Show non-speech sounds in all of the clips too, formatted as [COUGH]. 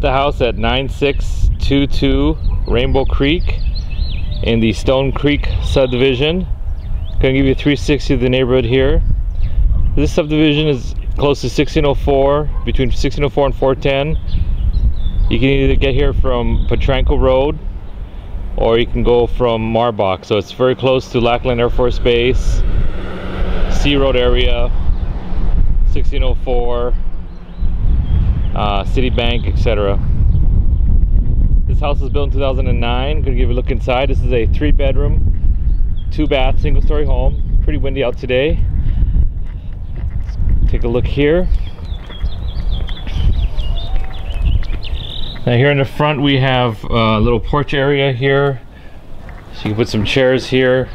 the house at 9622 Rainbow Creek in the Stone Creek subdivision. Gonna give you a 360 of the neighborhood here. This subdivision is close to 1604, between 1604 and 410. You can either get here from Potranco Road or you can go from Marbach. So it's very close to Lackland Air Force Base, SeaWorld area, 1604, uh, Citibank, etc. This house was built in 2009. Gonna give you a look inside. This is a three bedroom, two bath, single story home. Pretty windy out today. Take a look here. Now here in the front we have a little porch area here. So you can put some chairs here.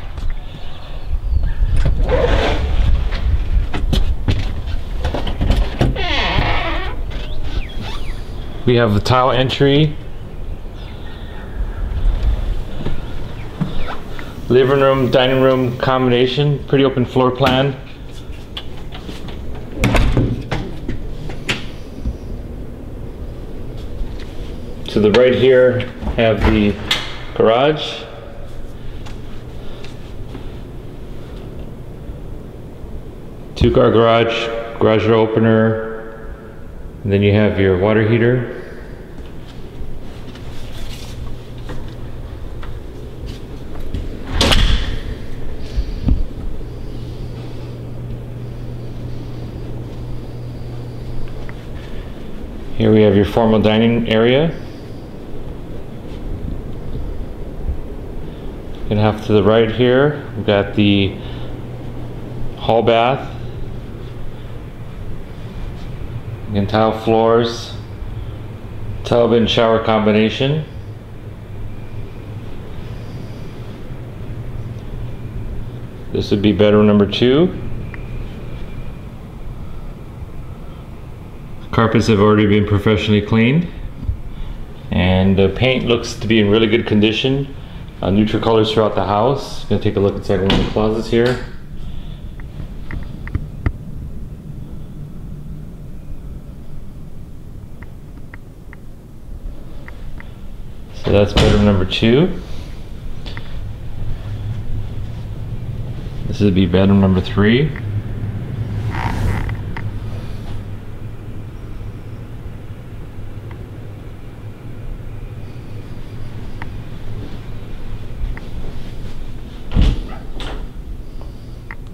We have the tile entry. Living room, dining room combination, pretty open floor plan. To the right here, have the garage. Two car garage, garage door opener, and then you have your water heater. Here we have your formal dining area. And have to the right here, we've got the hall bath. And tile floors, tub and shower combination. This would be bedroom number two. Carpets have already been professionally cleaned. And the paint looks to be in really good condition. Uh, neutral colors throughout the house. Gonna take a look inside one of the closets here. That's bedroom number two. This would be bedroom number three.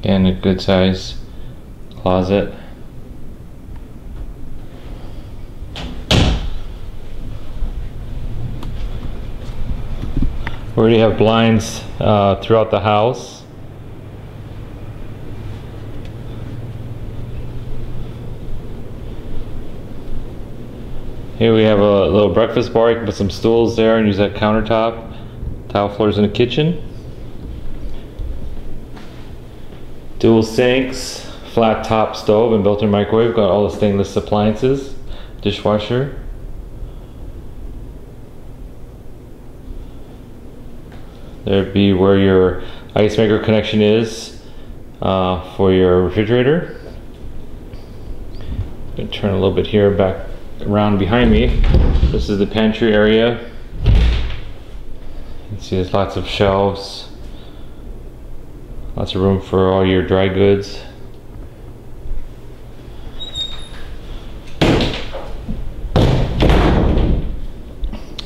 and a good size closet. We already have blinds uh, throughout the house. Here we have a little breakfast bar. You can put some stools there and use that countertop. Tile floors in the kitchen. Dual sinks, flat top stove and built-in microwave. Got all the stainless appliances. Dishwasher. There'd be where your ice maker connection is uh, for your refrigerator. Gonna turn a little bit here back around behind me. This is the pantry area. You can see there's lots of shelves. Lots of room for all your dry goods.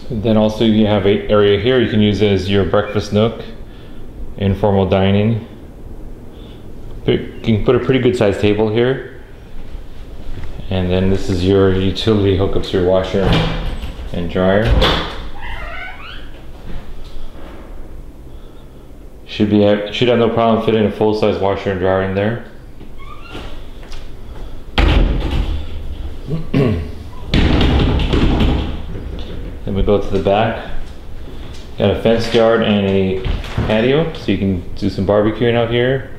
And then also you have a area here you can use as your breakfast nook, informal dining. You can put a pretty good sized table here. And then this is your utility hookups, your washer and dryer. Should be should have no problem fitting a full size washer and dryer in there. Go to the back. Got a fenced yard and a patio, so you can do some barbecuing out here.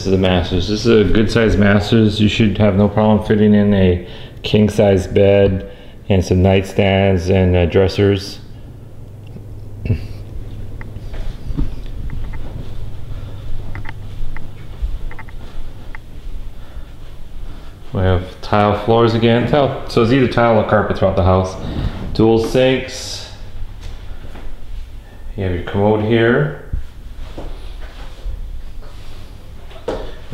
This is the Masters. This is a good size Masters. You should have no problem fitting in a king size bed and some nightstands and uh, dressers. [CLEARS THROAT] We have tile floors again. Tile, so it's either tile or carpet throughout the house. Dual sinks. You have your commode here.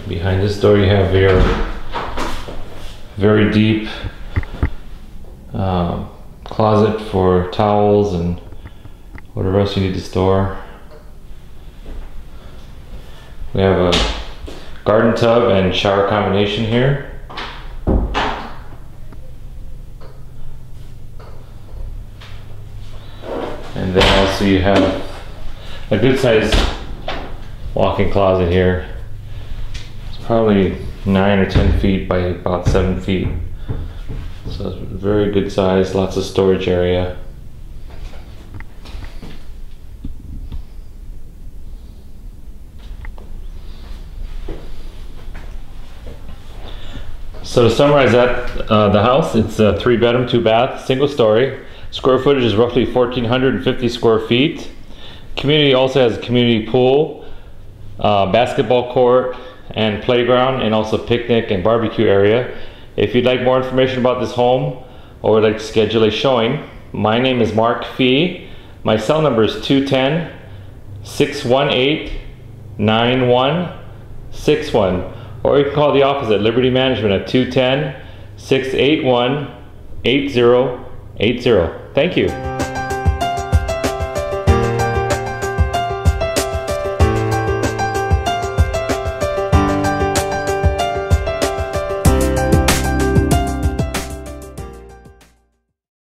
Behind this door you have your very deep um, closet for towels and whatever else you need to store. We have a garden tub and shower combination here. And then also you have a good sized walk-in closet here. Probably nine or 10 feet by about seven feet. So it's very good size, lots of storage area. So to summarize that, uh, the house, it's a three bedroom, two bath, single story. Square footage is roughly 1,450 square feet. Community also has a community pool, uh, basketball court, and playground, and also picnic and barbecue area. If you'd like more information about this home or would like to schedule a showing, my name is Mark Fee. My cell number is 210 618 9161. Or you can call the office at Liberty Management at 210 681 8080. Thank you.